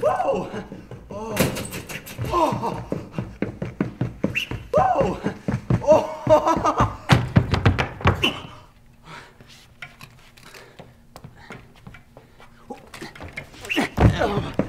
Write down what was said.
Whoa! Oh! Oh! Whoa! Oh! Oh!